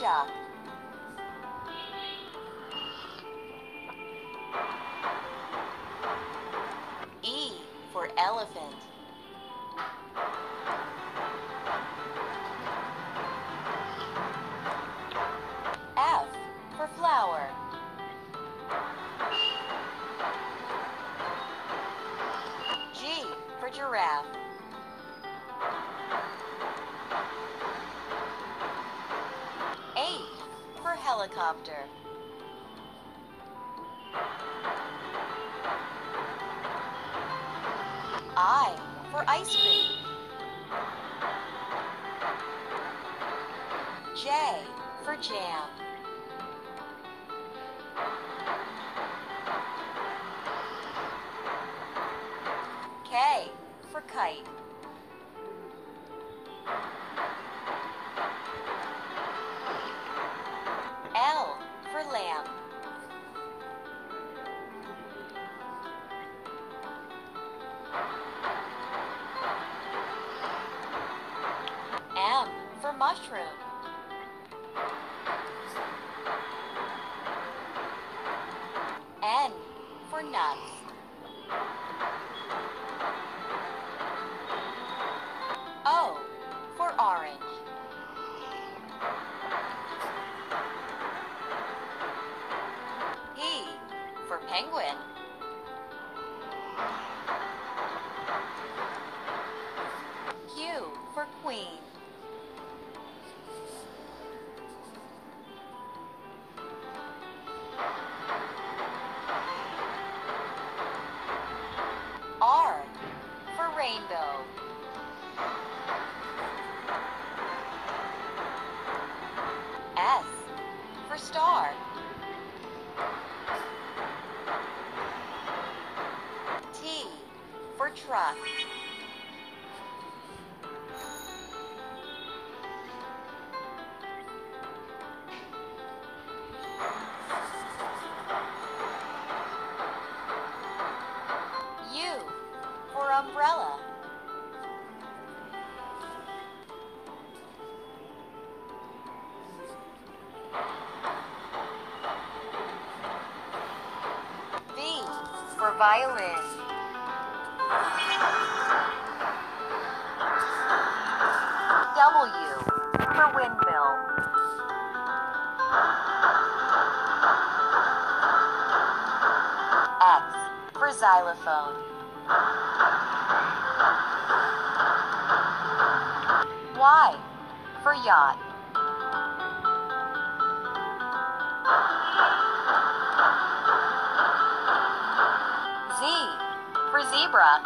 duck. E for elephant. Helicopter. I for ice cream. J for jam. K for kite. Mushroom. N for nuts. O for orange. P for penguin. Q for queen. Truck. U for umbrella. V for violin. W for windmill. X for xylophone. Y for yacht. zebra.